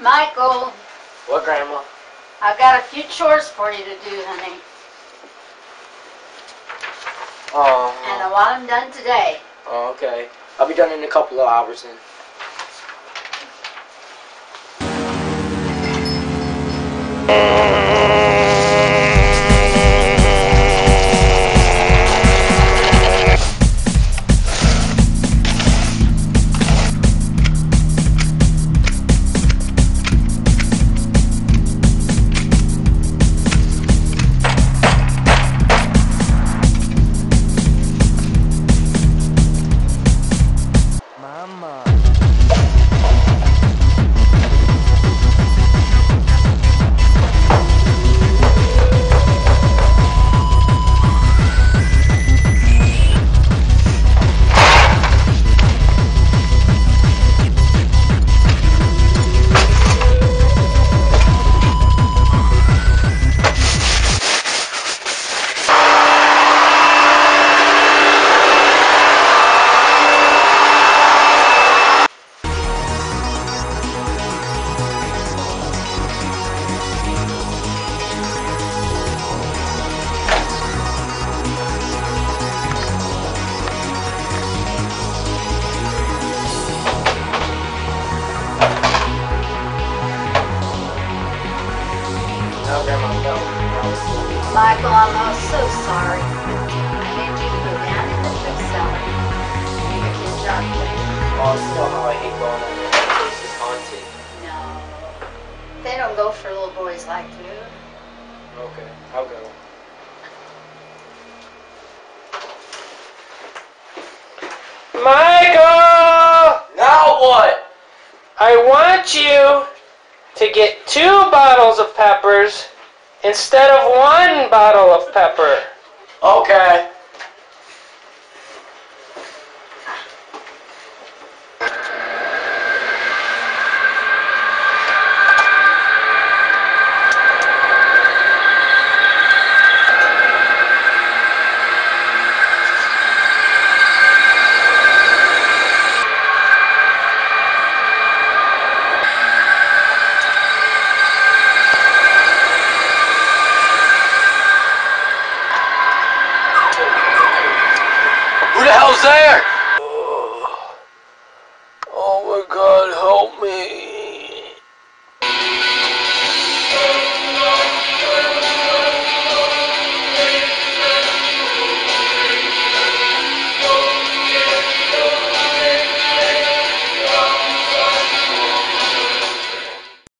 Michael, What, Grandma? I've got a few chores for you to do, honey. Oh, And I want them done today. oh, okay. I'll be done in a couple of hours then. Mama. Michael, I'm oh so sorry. I need you to go down in the food cellar. You get your job. Oh, you know oh, how I hate going in there. That place is haunted. No. They don't go for little boys like you. Okay, I'll go. Michael! Now what? I want you to get two bottles of peppers instead of one bottle of pepper. Okay. there? Oh, oh my god, help me.